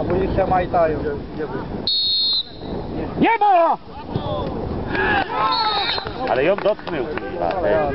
A policja majtają. Nie ma! Ale ją dotknął, kurwa. Ja.